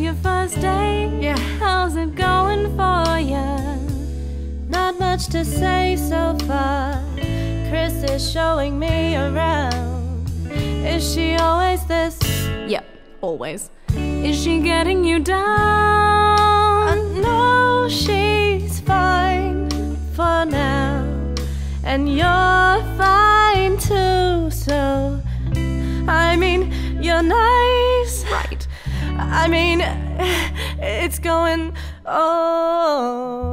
your first day? Yeah. How's it going for ya? Not much to say so far. Chris is showing me around. Is she always this? Yep, always. Is she getting you down? Uh, no, she's fine for now. And you're fine too, so. I mean, you're nice. right. I mean, it's going alright.